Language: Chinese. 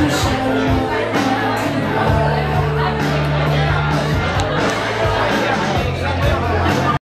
就是